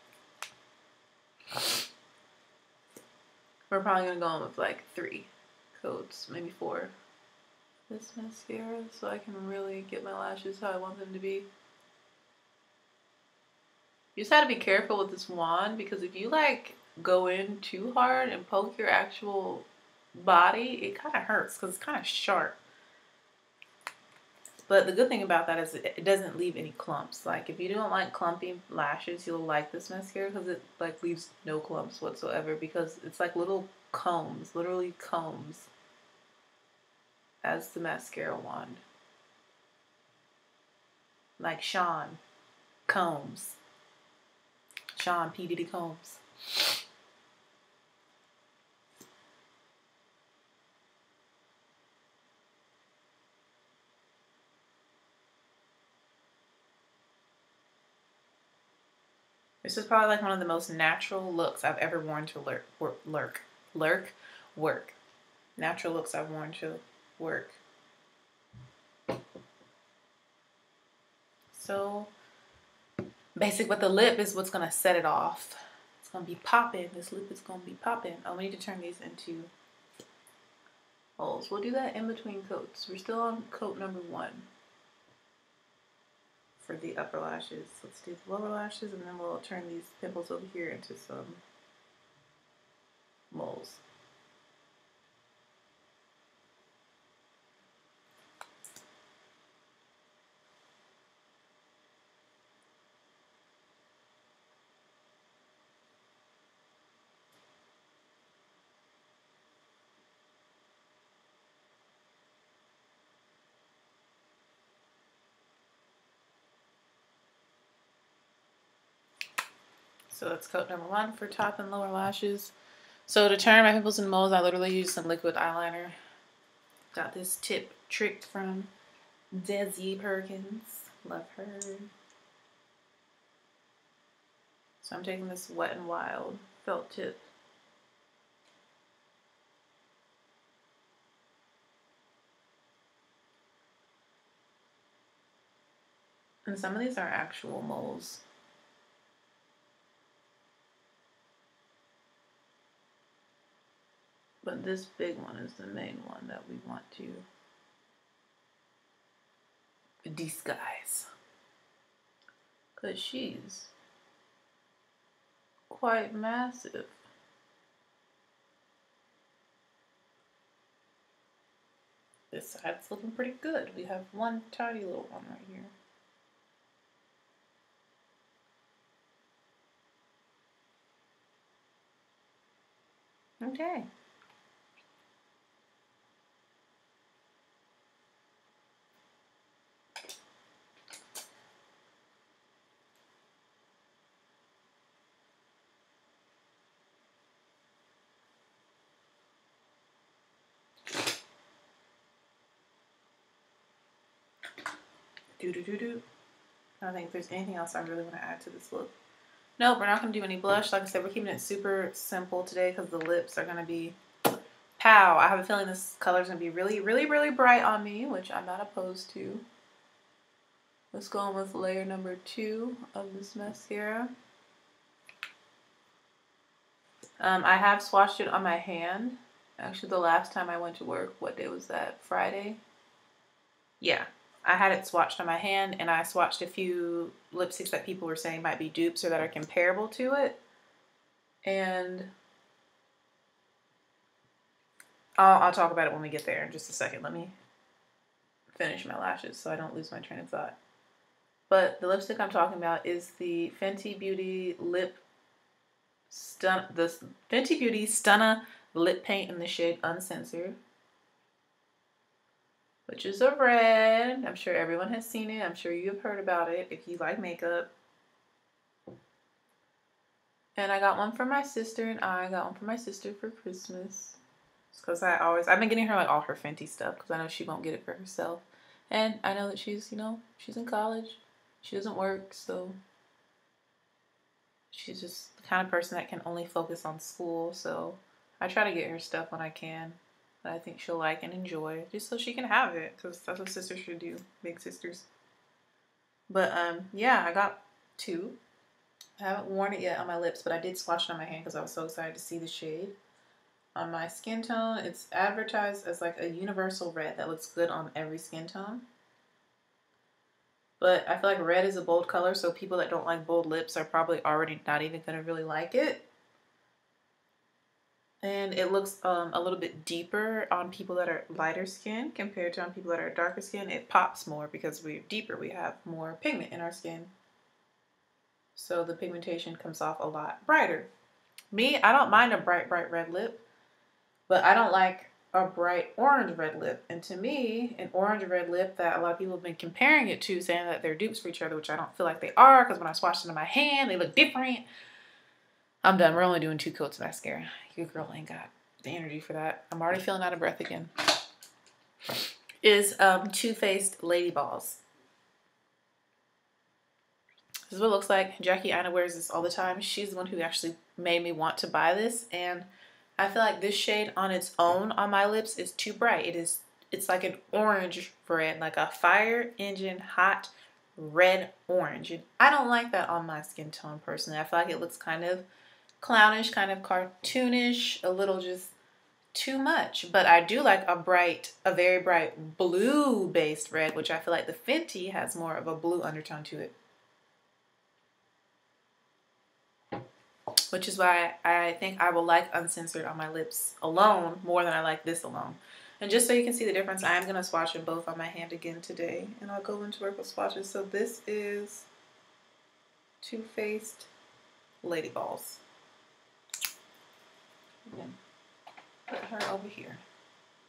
We're probably going to go on with like three coats, maybe four. This mascara so I can really get my lashes how I want them to be. You just have to be careful with this wand because if you like go in too hard and poke your actual body, it kind of hurts because it's kind of sharp. But the good thing about that is it doesn't leave any clumps. Like if you don't like clumpy lashes, you'll like this mascara because it like leaves no clumps whatsoever because it's like little combs, literally combs as the mascara wand. Like Sean Combs. Sean P. Diddy Combs. This is probably like one of the most natural looks I've ever worn to lurk, work, lurk, lurk, work. Natural looks I've worn to work. So basic, but the lip is what's gonna set it off. It's gonna be popping. This lip is gonna be popping. Oh, we need to turn these into holes. We'll do that in between coats. We're still on coat number one for the upper lashes. Let's do the lower lashes and then we'll turn these pimples over here into some moles. So that's coat number one for top and lower lashes. So to turn my pimples and moles, I literally use some liquid eyeliner. Got this tip trick from Desi Perkins. Love her. So I'm taking this Wet n Wild felt tip. And some of these are actual moles. But this big one is the main one that we want to disguise. Because she's quite massive. This side's looking pretty good. We have one tiny little one right here. Okay. Do do do do. I don't think there's anything else I really want to add to this look. Nope, we're not going to do any blush. Like I said, we're keeping it super simple today because the lips are going to be pow. I have a feeling this color is going to be really, really, really bright on me, which I'm not opposed to. Let's go on with layer number two of this mascara. Um, I have swatched it on my hand. Actually, the last time I went to work, what day was that? Friday? Yeah, I had it swatched on my hand and I swatched a few lipsticks that people were saying might be dupes or that are comparable to it. And I'll, I'll talk about it when we get there in just a second. Let me finish my lashes so I don't lose my train of thought. But the lipstick I'm talking about is the Fenty Beauty Lip Stun the Fenty Beauty Stunna Lip Paint in the shade Uncensored which is a red. I'm sure everyone has seen it. I'm sure you've heard about it if you like makeup. And I got one for my sister, and I got one for my sister for Christmas. Because I always, I've been getting her like all her Fenty stuff because I know she won't get it for herself. And I know that she's, you know, she's in college. She doesn't work, so she's just the kind of person that can only focus on school. So I try to get her stuff when I can that I think she'll like and enjoy, just so she can have it, because that's what sisters should do, big sisters. But um, yeah, I got two. I haven't worn it yet on my lips, but I did swatch it on my hand because I was so excited to see the shade. On my skin tone, it's advertised as like a universal red that looks good on every skin tone. But I feel like red is a bold color, so people that don't like bold lips are probably already not even going to really like it. And it looks um, a little bit deeper on people that are lighter skin compared to on people that are darker skin. It pops more because we're deeper. We have more pigment in our skin. So the pigmentation comes off a lot brighter. Me, I don't mind a bright, bright red lip, but I don't like a bright orange red lip. And to me, an orange red lip that a lot of people have been comparing it to, saying that they're dupes for each other, which I don't feel like they are because when I swatched them in my hand, they look different. I'm done. We're only doing two coats of mascara. Your girl ain't got the energy for that. I'm already feeling out of breath again. Is um, Too Faced Lady Balls. This is what it looks like. Jackie Aina wears this all the time. She's the one who actually made me want to buy this. And I feel like this shade on its own on my lips is too bright. It is, it's like an orange red, like a fire engine hot red orange. And I don't like that on my skin tone personally. I feel like it looks kind of clownish, kind of cartoonish, a little just too much. But I do like a bright, a very bright blue based red, which I feel like the Fenty has more of a blue undertone to it. Which is why I think I will like Uncensored on my lips alone more than I like this alone. And just so you can see the difference, I am going to swatch them both on my hand again today. And I'll go into work with swatches. So this is Too Faced Lady Balls. Put her over here.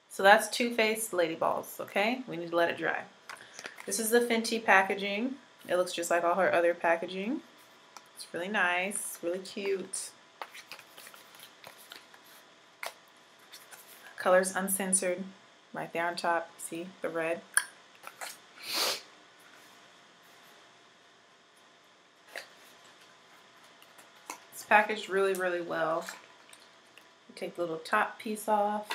So that's Too Faced Lady Balls, okay? We need to let it dry. This is the Fenty packaging. It looks just like all her other packaging. It's really nice, really cute. Colors uncensored, right there on top. See the red. It's packaged really, really well. Take the little top piece off.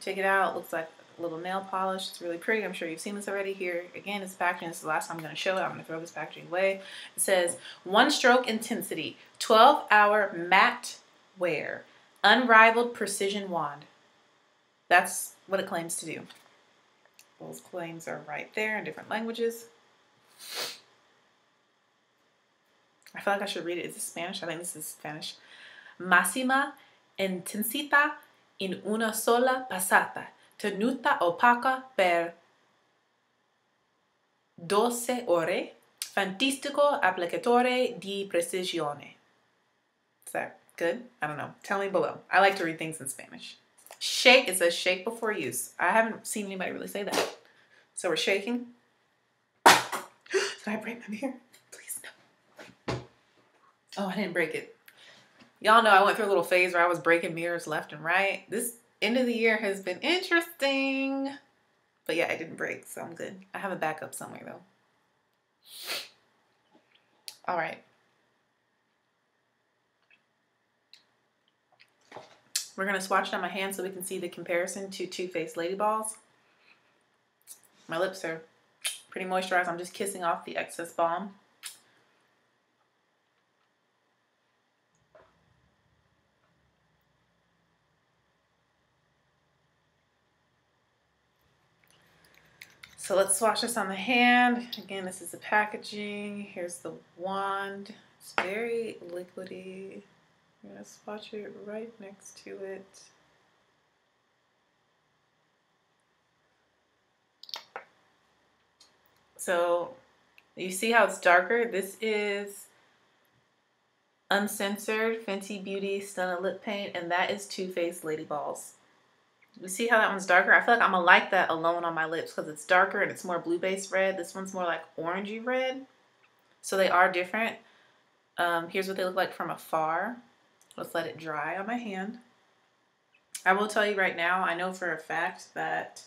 Take it out. Looks like a little nail polish. It's really pretty. I'm sure you've seen this already here. Again, it's packaging. This is the last time I'm going to show it. I'm going to throw this packaging away. It says, one stroke intensity, 12 hour matte wear, unrivaled precision wand. That's what it claims to do. Those claims are right there in different languages. I feel like I should read it. Is this Spanish? I think this is Spanish. Máxima intensità in una sola passata, tenuta opaca per 12 ore, fantastico applicatore di precisione. Is that good? I don't know. Tell me below. I like to read things in Spanish. Shake, it says shake before use. I haven't seen anybody really say that. So we're shaking. Did I break my mirror? Please no. Oh, I didn't break it. Y'all know I went through a little phase where I was breaking mirrors left and right. This end of the year has been interesting. But yeah, I didn't break, so I'm good. I have a backup somewhere though. All right. We're going to swatch on my hand so we can see the comparison to Too Faced Lady Balls. My lips are pretty moisturized. I'm just kissing off the excess balm. So let's swatch this on the hand. Again, this is the packaging. Here's the wand. It's very liquidy. I'm going to swatch it right next to it. So you see how it's darker? This is Uncensored Fenty Beauty Stunna Lip Paint, and that is Too Faced Lady Balls. You see how that one's darker? I feel like I'm gonna like that alone on my lips because it's darker and it's more blue-based red. This one's more like orangey red. So they are different. Um, here's what they look like from afar. Let's let it dry on my hand. I will tell you right now, I know for a fact that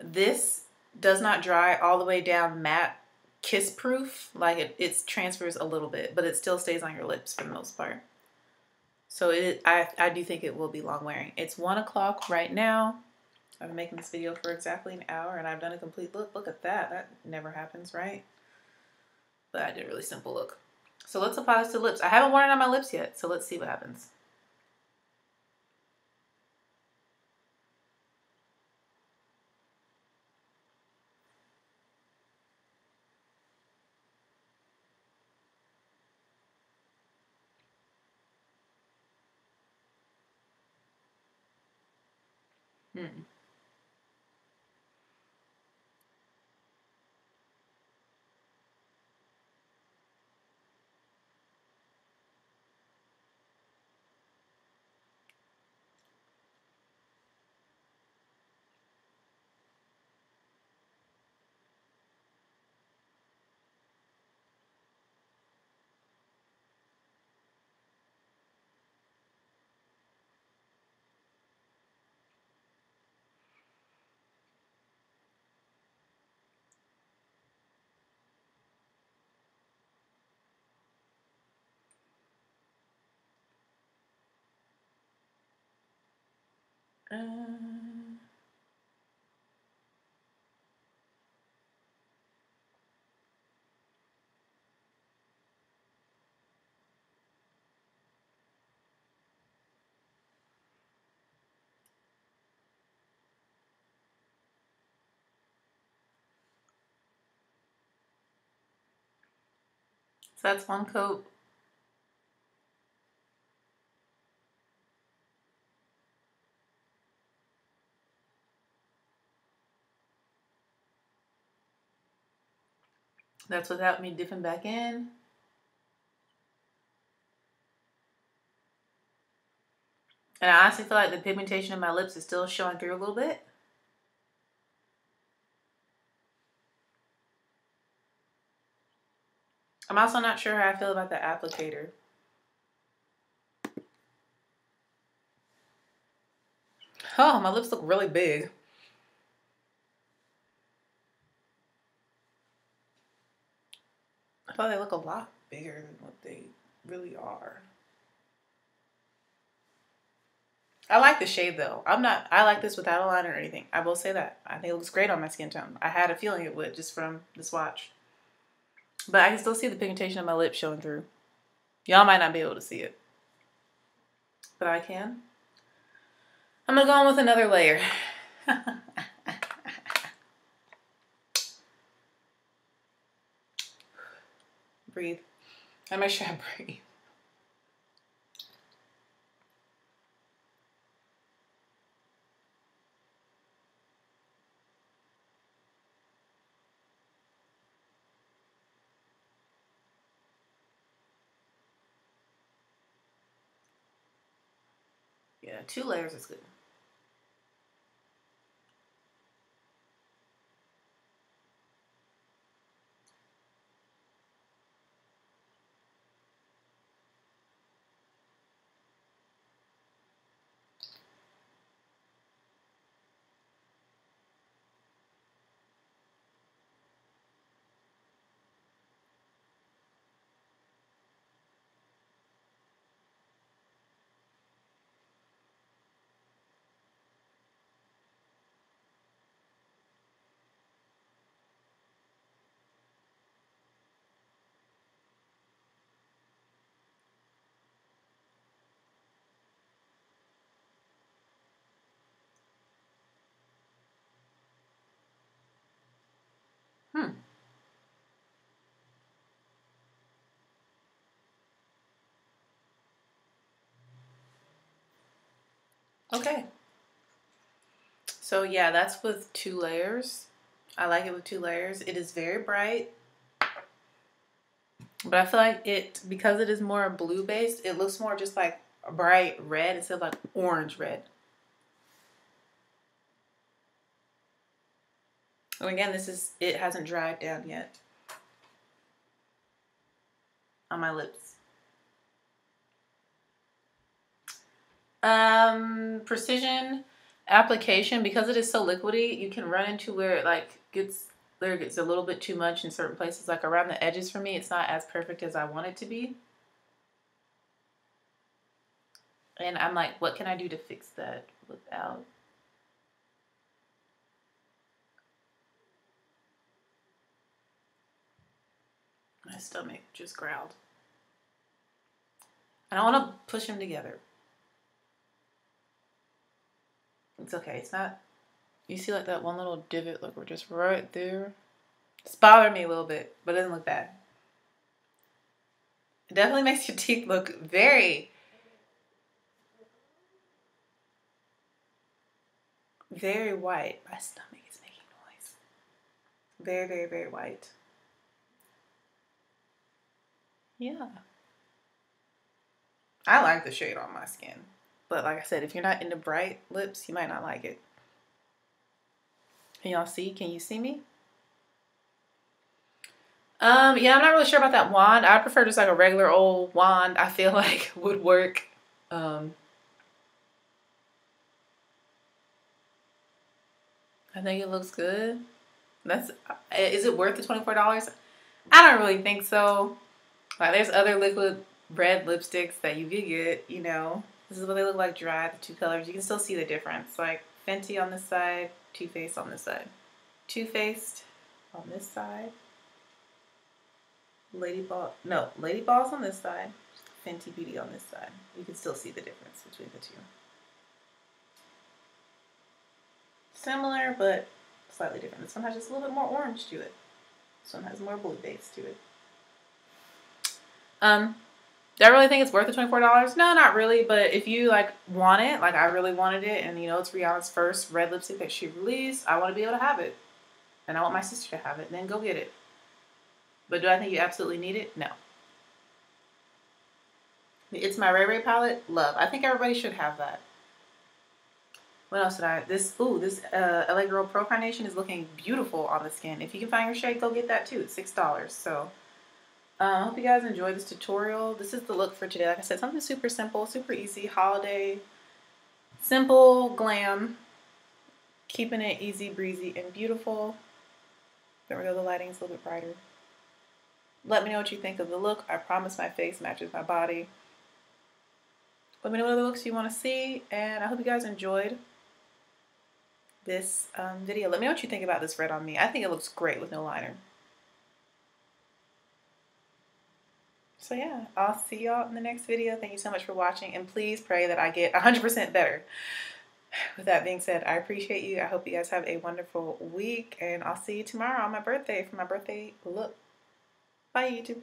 this does not dry all the way down matte kiss proof. Like it, it transfers a little bit, but it still stays on your lips for the most part. So it, I, I do think it will be long wearing. It's one o'clock right now. I've been making this video for exactly an hour and I've done a complete look. Look at that. That never happens, right? But I did a really simple look. So let's apply this to lips. I haven't worn it on my lips yet, so let's see what happens. So that's one coat. That's without me dipping back in. And I honestly feel like the pigmentation in my lips is still showing through a little bit. I'm also not sure how I feel about the applicator. Oh, my lips look really big. Thought they look a lot bigger than what they really are. I like the shade though. I'm not. I like this without a liner or anything. I will say that. I think it looks great on my skin tone. I had a feeling it would just from the swatch. But I can still see the pigmentation of my lips showing through. Y'all might not be able to see it. But I can. I'm gonna go on with another layer. breathe. I make sure I breathe. Yeah, two layers is good. Okay. So yeah, that's with two layers. I like it with two layers. It is very bright. But I feel like it, because it is more blue based, it looks more just like a bright red instead of like orange red. And again, this is, it hasn't dried down yet on my lips. Um, precision application, because it is so liquidy, you can run into where it like gets, there gets a little bit too much in certain places. Like around the edges for me, it's not as perfect as I want it to be. And I'm like, what can I do to fix that without My stomach just growled. I don't want to push them together. It's okay. It's not. You see, like that one little divot. Look, we're just right there. It's bothering me a little bit, but it doesn't look bad. It definitely makes your teeth look very, Very white. My stomach is making noise. Very, very, very white. Yeah. I like the shade on my skin. But like I said, if you're not into bright lips, you might not like it. Can y'all see? Can you see me? Um, yeah, I'm not really sure about that wand. I prefer just like a regular old wand. I feel like would work. Um, I think it looks good. That's is it worth the twenty four dollars? I don't really think so. Like, there's other liquid red lipsticks that you could get. You know, this is what they look like dry. The two colors, you can still see the difference. Like Fenty on this side, Too Faced on this side. Too Faced on this side. Lady Ball, no, Lady Balls on this side, Fenty Beauty on this side. You can still see the difference between the two. Similar, but slightly different. This one has just a little bit more orange to it. This one has more blue base to it. Um, do I really think it's worth the $24? No, not really. But if you like want it, like I really wanted it, and you know it's Rihanna's first red lipstick that she released, I want to be able to have it. And I want my sister to have it, then go get it. But do I think you absolutely need it? No. It's my Ray Ray palette. Love. I think everybody should have that. What else did I? This, ooh, this uh, LA Girl Pro Foundation is looking beautiful on the skin. If you can find your shade, go get that too. It's $6. So uh, I uh, hope you guys enjoyed this tutorial. This is the look for today. Like I said, something super simple, super easy, holiday, simple, glam, keeping it easy, breezy, and beautiful. There we go, the lighting's a little bit brighter. Let me know what you think of the look. I promise my face matches my body. Let me know what other looks you want to see, and I hope you guys enjoyed this um, video. Let me know what you think about this red on me. I think it looks great with no liner. So yeah, I'll see y'all in the next video. Thank you so much for watching, and please pray that I get 100% better. With that being said, I appreciate you. I hope you guys have a wonderful week, and I'll see you tomorrow on my birthday for my birthday look. Bye, YouTube.